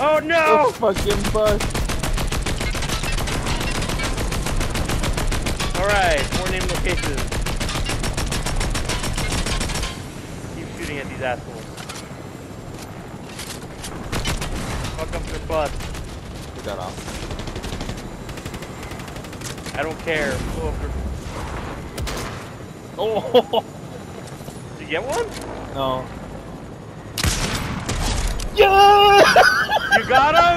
Oh no! The fucking bus. Alright, four name locations. Keep shooting at these assholes. Fuck up their bus. Get that off. I don't care. Oh! Did you get one? No. Yeah!